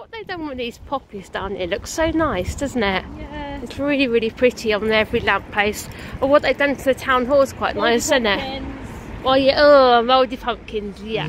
what they've done with these poppies down here looks so nice, doesn't it? Yeah. It's really, really pretty on every lamppost. Or what they've done to the town hall is quite nice, isn't it? Pumpkins. Well, yeah, oh, mouldy pumpkins, yeah.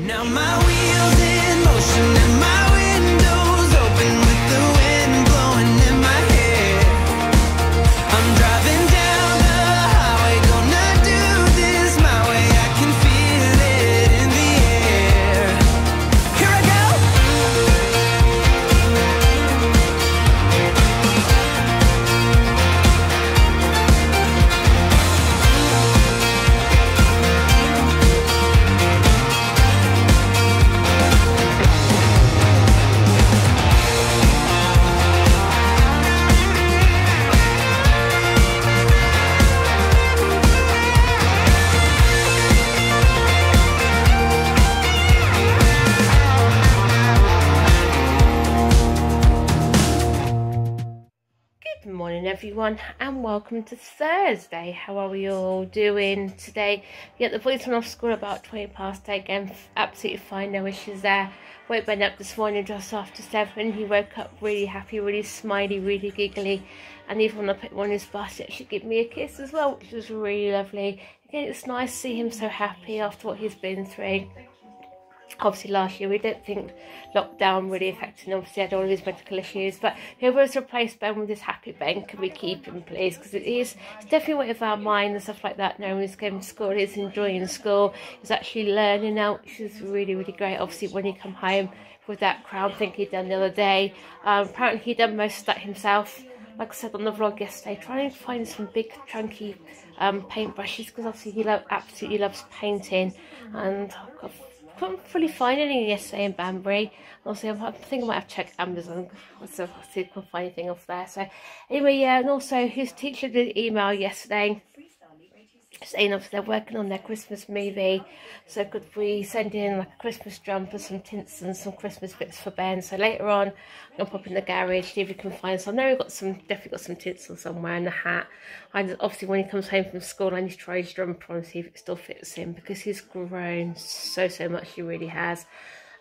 Everyone, and welcome to Thursday. How are we all doing today? Yeah, the boys went off school about 20 past 8 again, absolutely fine, no issues there. Woke Ben up this morning just after 7. He woke up really happy, really smiley, really giggly, and even when I put him on his bus, he actually gave me a kiss as well, which was really lovely. Again, it's nice to see him so happy after what he's been through obviously last year we don't think lockdown really affected him obviously had all his medical issues but whoever's replaced Ben with this happy Ben can we keep him please because it is it's definitely one of our mind and stuff like that now he's going to school he's enjoying school he's actually learning now which is really really great. Obviously when he come home with that crown thing he done the other day. Um, apparently he done most of that himself. Like I said on the vlog yesterday, trying to find some big chunky um, paintbrushes because obviously he lo- absolutely loves painting and I couldn't fully find any yesterday in Banbury. Also, I'm- think I might have checked Amazon so I can find anything off there. So anyway, yeah, and also his teacher did email yesterday saying obviously they're working on their Christmas movie. So could we send in like a Christmas jumper, some tints and some Christmas bits for Ben? So later on I'm gonna pop in the garage, see if we can find some. I know we've got some definitely got some tints on somewhere and a hat. And obviously when he comes home from school I need to try his jumper on and see if it still fits him because he's grown so so much he really has.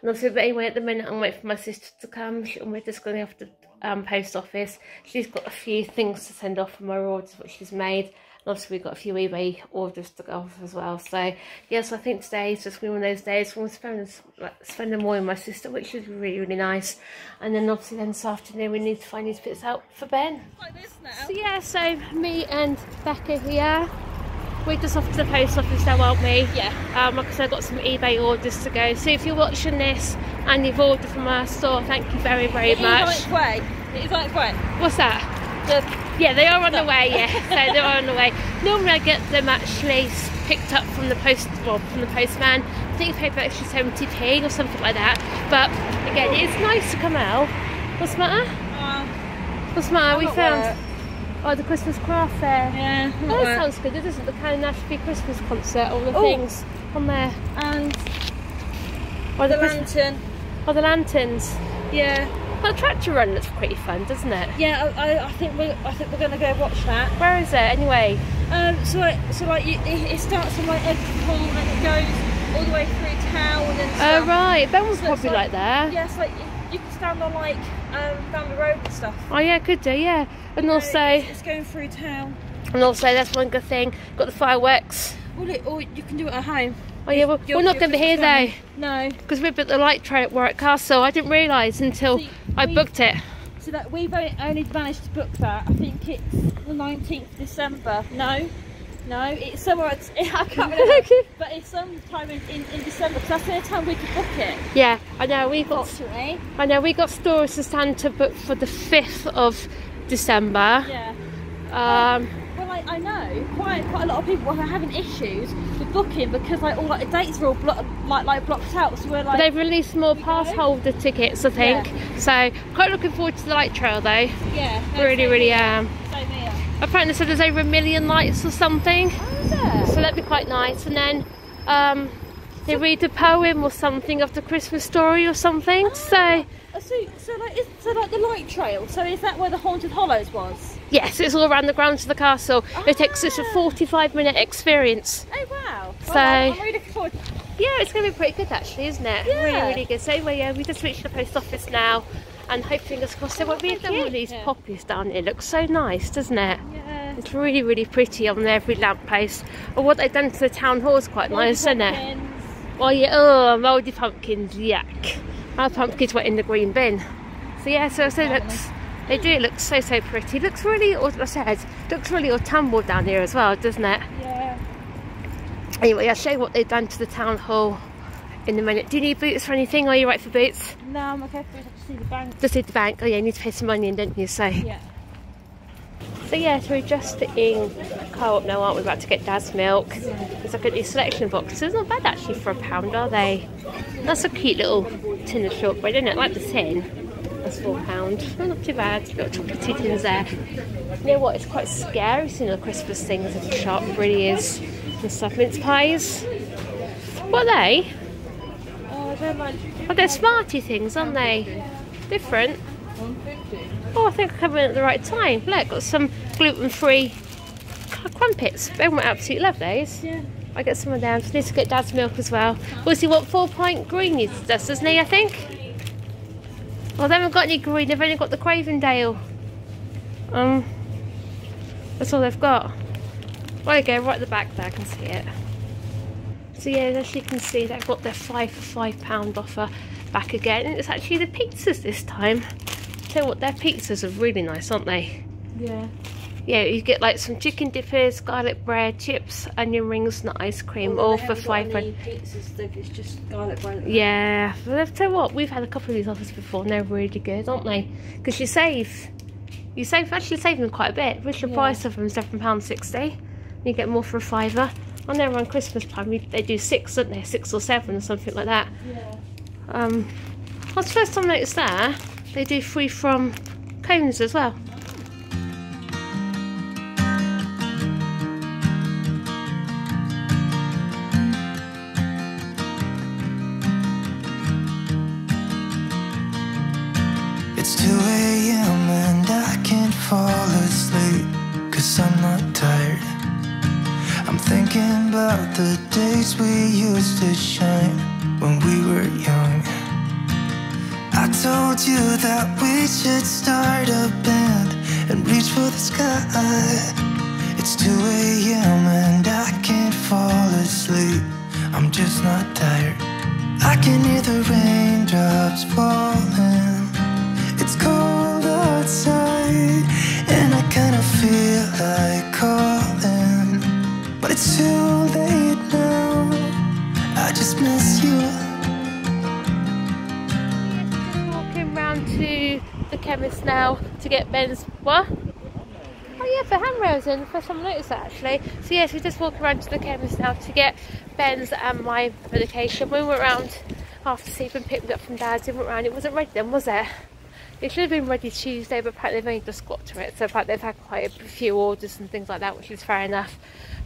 And obviously, but anyway, at the minute, I'm waiting for my sister to come. She, we're just going off to um, post office. She's got a few things to send off from her orders, what she's made. Obviously, we've got a few eBay orders to go off as well. So, yeah, so I think today is just one of those days when we're spending, like, spending more with my sister, which is really, really nice. And then, obviously, then this afternoon, we need to find these bits out for Ben. Like. So, yeah, so me and Becca here. We're just off to the post office now, aren't we? Yeah. Um, like I said, I've got some eBay orders to go. So if you're watching this and you've ordered from our store, thank you very, very much. It is on its way. It is on its way. What's that? The, Yeah, they are on the way. Yeah, so they're on the way. Normally, I get them actually picked up from the post, well, from the postman. I think you pay about extra seventy p or something like that. But again, it's nice to come out. What's the matter? uh, What's the matter? I'm we found oh the Christmas craft fair. yeah. Oh, that work. sounds good. It isn't the kind of Nashville Christmas concert. All the Oh. things on there. And Or the, the lantern. or the lanterns. Yeah. Well, the tractor run looks pretty fun, doesn't it? Yeah. I, I, I think we I think we're gonna go watch that. Where is it anyway? Um. So like so like you, it, it starts from like Hall and it goes all the way through town and stuff. Oh stuff. right, Ben was So probably like there. Yeah. It's like you, you can stand on like um down the road and stuff. Oh yeah, could do, yeah. And So also, it's, it's going through town. and also that's one good thing. Got the fireworks. Or, it, or you can do it at home. Oh yeah, well, we're not going to be here though. No. because we've at the light trail at Warwick Castle. I didn't realise until See, I booked it. So that we've only, managed to book that. I think it's the 19th of December. No, no, it's somewhere. It's, I can't remember, but it's sometime in, in, in December because that's the only time we could book it. Yeah, I know we got. I know we got stores to Santa to book for the fifth of December. yeah. Um, Well, I, I know quite quite a lot of people are having issues with booking because like all like the dates are all blo- like like blocked out. So we're like, they've released more pass go? holder tickets, I think. So quite looking forward to the light trail though. yeah, no, Really, really am. Apparently, so there's over a million lights or something. Oh. So that'd be quite nice. And then um, they read a poem or something of the Christmas story or something. So Uh, So, so like, is, so like the light trail. So is that where the haunted hollows was? Yes, it's all around the grounds of the castle. It takes us a Ah. 45 minute experience. Oh wow! So- Well, I'm, really looking forward. Yeah, it's going to be pretty good actually, isn't it? Yeah. Really, really good. So anyway, yeah, we just reached the post office now. and hope fingers crossed there won't be any these Yeah. poppies down here. Looks so nice, doesn't it? Yeah. It's really, really pretty on every lamppost. Or what they've done to the town hall is quite nice, isn't it? Pumpkins. Oh yeah, oh, mouldy pumpkins, yuck. Our pumpkins were in the green bin. So yeah, so, so it looks, they do look so, so pretty. Looks really, as I said, looks really autumnal down here as well, doesn't it? Yeah. Anyway, I'll show you what they've done to the town hall in a minute. Do you need boots for anything? Are you right for boots? No, I'm okay for it. I just see the bank. Just at the bank. Oh yeah, you need to pay some money in, don't you? So, Yeah. so yeah, so we're just in co-op now, aren't we? About to get Dad's milk. It's like a new selection box. It's not bad actually for a pound, are they? That's a cute little tin of shortbread, isn't it? Like the tin. That's four pound. Oh, not too bad. Little chocolatey tins there. You know what? It's quite scary seeing all the Christmas things in the shop. It really is. And stuff. Mince pies. What are they? Oh, I don't mind. Oh, they're smarty things, aren't they? Different. Oh, I think I come in at the right time. Look, got some gluten-free cr- crumpets. Everyone absolutely love those. Yeah. I get some of them. So need to get Dad's milk as well. We'll see what four pint green needs does, doesn't he? I think. Well, they haven't got any green. They've only got the Cravendale. Um, that's all they've got. There you go, right at the back there. I can see it. So yeah, as you can see, they've got their five for five pound offer back again. And it's actually the pizzas this time. Tell you what, their pizzas are really nice, aren't they? Yeah. Yeah, you get like some chicken dippers, garlic bread, chips, onion rings, and ice cream, all for five though, it's just garlic bread. Yeah, but I'll tell you what, we've had a couple of these offers before, and they're really good, aren't they? Because you save, you save actually save them quite a bit. Which the Yeah. price of them is seven pound sixty. You get more for a fiver. I know around Christmas time they do six, don't they? Six or seven or something like that. Yeah. Um, that's the first time I noticed that They do free from cones as well. About the days we used to shine When we were young I told you that we should start a band And reach for the sky It's 2 a.m. and I can't fall asleep I'm just not tired I can hear the raindrops falling it's cold outside, and I kinda feel like calling. Now. I just miss you. Walking round to the chemist now to get Ben's what? Oh yeah, for handrails in. First time I noticed that actually. So yes, we just walk around to the chemist now to get Ben's and my medication. We went round after sleeping, picked it up from Dad's. We went round. It wasn't ready then, was it? It should have been ready Tuesday, but apparently they've only just got to it. So apparently they've had quite a few orders and things like that, which is fair enough.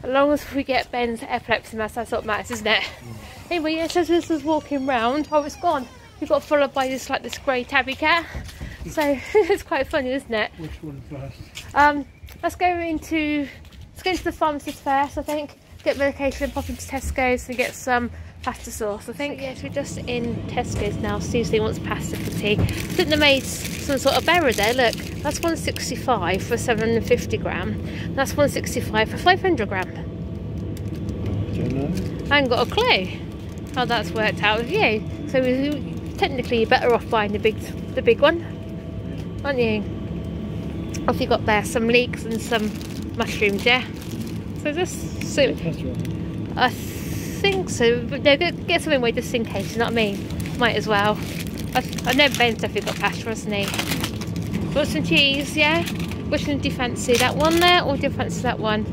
As long as we get Ben's epilepsy mask, that's what matters, isn't it? Anyway, yeah, so this is walking round. Oh, it's gone. We got followed by this like this grey tabby cat. So it's quite funny, isn't it? Which one first? Um, let's go into let's go into the pharmacist first. I think get medication, pop into Tesco's and get some pasta sauce. I think. yes, we're just in Tesco's now. Susie wants pasta for tea. I think they made some sort of error there. Look, that's 165 for 750 gram. That's 165 for 500 gram. Don't know. I haven't got a clue how that's worked out with you. So we- technically, you're better off buying the big, the big one, aren't you? Off you got there some leeks and some mushrooms, yeah. So just so That's. I think so. But no, get, get something away just in case, you know what I mean? Might as well. I, never been to definitely got pasta, hasn't he? Got some cheese, yeah? Which one do you fancy? That one there, or do you fancy that one?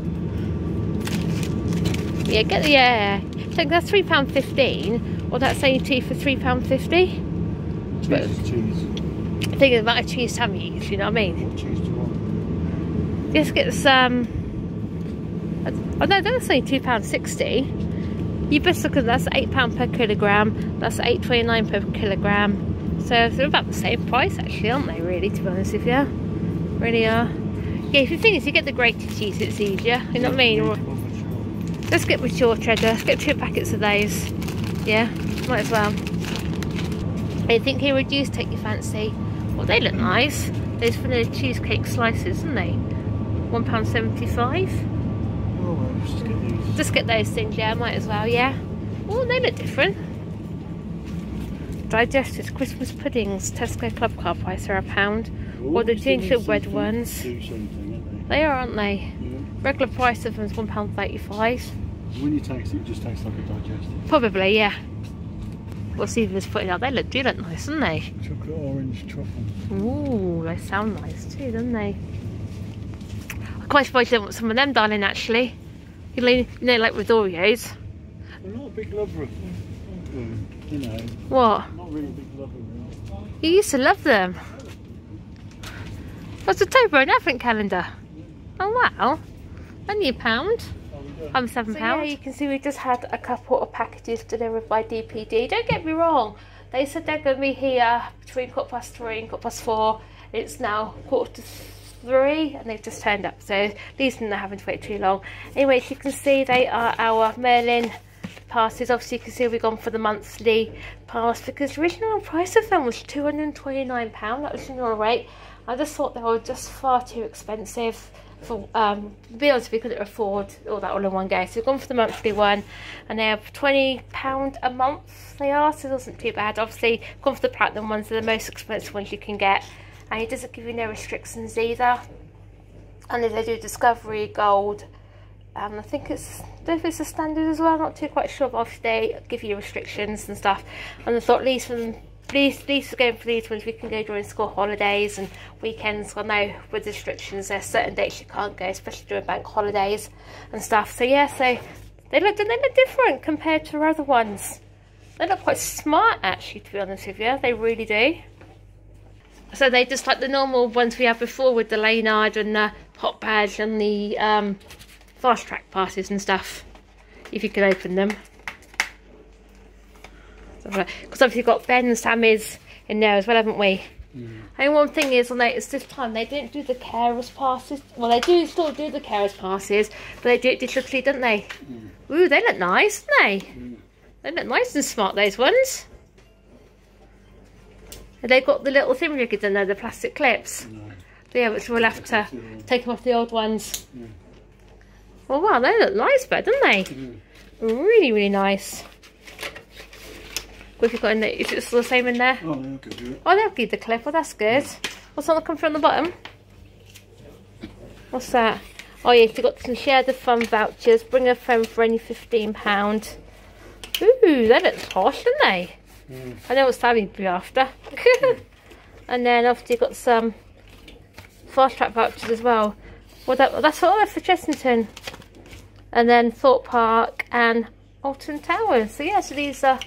Yeah, get the, yeah. Think that's £3.15, or that's A&T for £3.50? Cheese but, cheese. I think it's about a cheese ham you you know what I mean? What cheese do you want? Get some... Oh no, that's only £2.60. Hibiscus, that's £8 per kilogram, that's eight twenty nine per kilogram. So they're about the same price actually, aren't they really, to be honest with you? Really are. Yeah, if you think is you get the grated cheese, it's easier, you know what I mean? Let's get with your treasure. let's get two packets of those. Yeah, might as well. I think he reduced take your fancy. Well, they look nice. Those vanilla cheesecake slices, didn't they? £1.75. Just get. Just get those things, yeah, might as well, yeah. Oh, they look different. Digested Christmas puddings, Tesco Clubcard price are a pound. Or the gingerbread ones. to Do something, aren't They are, aren't they? Yeah. Regular price of them is £1.35. When you taste it, it just tastes like a digestive. Probably, yeah. We'll see if it's putting out. They look, do look nice, don't they? Chocolate orange truffle. Ooh, they sound nice too, don't they? I quite suppose you want some of them, darling, actually. You know, you know, like with Oreos. I'm not a big lover of them. You know, What? I'm not really a big lover of them. You used to love them. What's the Toblerone advent calendar? Oh wow. Only a pound. We don't. I'm seven pounds. yeah, you can see we just had a couple of packages delivered by DPD. Don't get me wrong, they said they're going to be here between quarter past three and quarter past four. It's now quarter to three, and they've just turned up. So these them not having to wait too long. Anyway, as you can see, they are our Merlin passes. Obviously, you can see we've gone for the monthly pass because the original price of them was two hundred and twenty nine pound. That was the normal rate. I just thought they were just far too expensive for um to be honest we couldn't afford all that all in one go so we've gone for the monthly one and they have 20 pound a month they are so it wasn't too bad obviously gone for the platinum ones they're the most expensive ones you can get and it doesn't give you no restrictions either. And then they do discovery gold and I think it's I don't know if it's a standard as well not too quite sure but obviously they give you restrictions and stuff. And I thought least from these these are going for these ones we can go during school holidays and weekends I know with restrictions there's certain dates you can't go especially during bank holidays and stuff. So yeah so they look they look different compared to other ones. They look quite smart actually to be honest with you. They really do so they just like the normal ones we had before with the Laynard and the hot badge and the um, fast track passes and stuff if you could open them. Because obviously you've got Ben and Sammy's in there as well haven't we? And one thing is I noticed this time they didn't do the carers passes. Well they do still do the carers passes but they do it digitally don't they? Ooh they look nice don't they? They look nice and smart those ones have they got the little thing rigged in there the plastic clips No. yeah, which we'll have to take them off the old ones. Yeah. Well, wow, they look nice, but don't they? Mm. Really, really nice. What have you got in there? Is it still the same in there? Oh, they'll give you. Oh, they'll give the clip. Well, that's good. What's on the come from the bottom? What's that? Oh, yeah, if you've got some share the fun vouchers. Bring a friend for only £15. Ooh, they look posh, don't they? Mm. I know what Sammy would be after. and then obviously got some fast track vouchers as well. Well, that, that's all for Chessington. And then Thorpe Park and Alton Towers. So yeah, so these are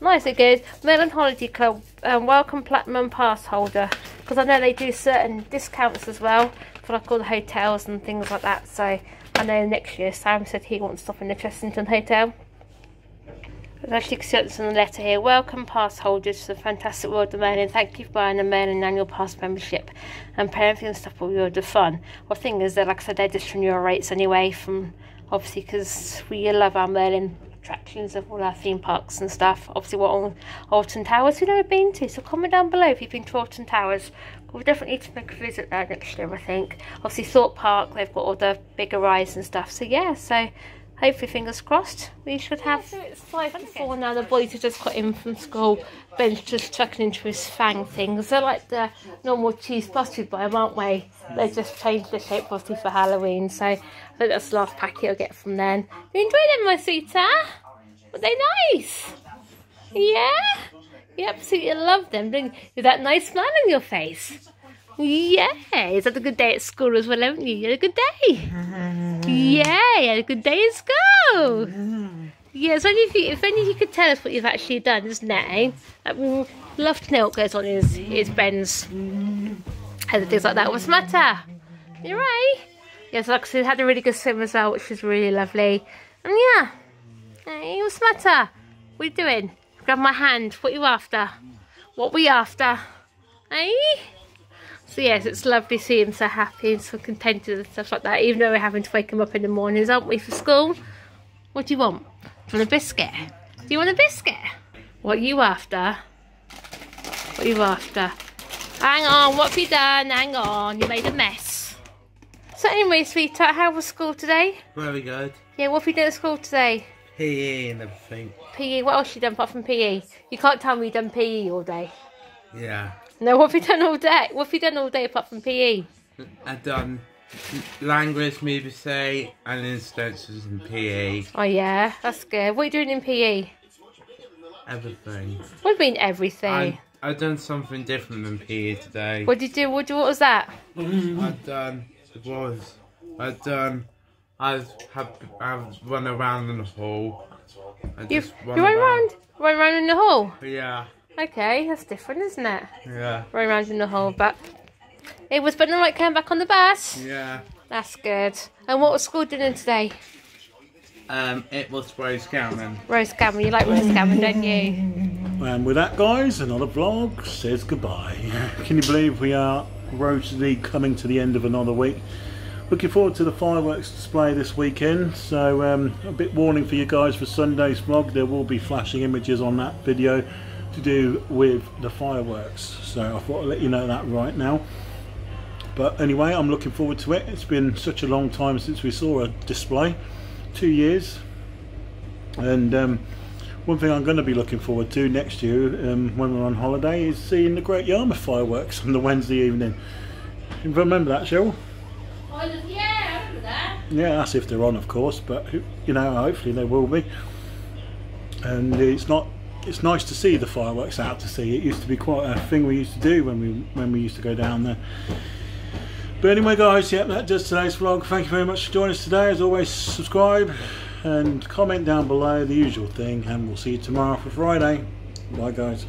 nice. It goes Merlin Holiday Club, um, welcome platinum pass holder. Because I know they do certain discounts as well for like all the hotels and things like that. So I know next year Sam said he wants stuff in the Chessington Hotel. As actually can see this on the letter here. Welcome pass holders to the fantastic world of Merlin. Thank you for buying a Merlin annual pass membership and paying for your stuff for world of fun. Well, the thing is that, like I said, they're just from your rates anyway. From obviously because we love our Merlin attractions of all our theme parks and stuff. Obviously, what all Alton Towers we've never been to. So comment down below if you've been to Alton Towers. We definitely need to make a visit there next year. I think. Obviously, Thorpe Park. They've got all the bigger rides and stuff. So yeah. So hopefully fingers crossed we should have so it's five to four now. The boys have just got in from school. Ben's just tucking into his fang things they're like the normal cheese we buy them aren't we? They just changed the shape obviously for halloween so i think that's the last packet i'll get from then you enjoy them my sweetheart? Were they nice? Yeah? You absolutely love them don't you? with that nice smile on your face yeah, is that a good day at school as well, haven't you? You had a good day. Yeah, you had a good day at school. Yeah, so if, you, if only you could tell us what you've actually done, isn't it? Eh? We'd love to know what goes on in his, his Ben's and things like that. What's the matter? You're right? Yes, like I said, had a really good swim as well, which was really lovely. And yeah, hey, what's the matter? What are you doing? Grab my hand. What are you after? What were you after? Hey? So yes, it's lovely to see him so happy and so contented and stuff like that, even though we're having to wake him up in the mornings, aren't we, for school? What do you want? Do you want a biscuit? Do you want a biscuit? What are you after? What you after? Hang on, what have you done? Hang on, you made a mess. So anyway, sweetheart, how was school today? Very good. Yeah, what have you done at school today? PE and everything. PE, what else you done apart from PE? You can't tell me you done PE all day. Yeah. No, what have you done all day? What have you done all day apart from PE? I've done language, movie say, and instances in PE. Oh yeah, that's good. What are you doing in PE? Everything. What do you mean everything? I, I've done something different than PE today. What did you do? What, what was that? I've done, it was, I've done, I've, have, I've run around in the hall. I You just you run around, run around in the hall. Yeah, Okay, that's different, isn't it? yeah, Run around in the hole, but it was fun alright coming back on the bus. yeah. That's good. And what was school doing today? Um, it was Rose Gammon. Roast gammon. You like roast gammon, don't you? And with that, guys, another vlog says goodbye. Can you believe we are rotally coming to the end of another week? Looking forward to the fireworks display this weekend. So, um, a bit warning for you guys for Sunday's vlog. There will be flashing images on that video to do with the fireworks. So, I thought I'd let you know that right now. But anyway, I'm looking forward to it. It's been such a long time since we saw a display. Two years. And um, one thing I'm going to be looking forward to next year um, when we're on holiday is seeing the Great Yarmouth fireworks on the Wednesday evening. You remember that, Cheryl? Oh, yeah, I remember that. Yeah, that's if they're on, of course, but you know, hopefully they will be. And it's not. It's nice to see the fireworks out to sea. It used to be quite a thing we used to do when we when we used to go down there. But anyway, guys, yep, that does today's vlog. Thank you very much for joining us today. As always, subscribe and comment down below, the usual thing, and we'll see you tomorrow for Friday. Bye, guys.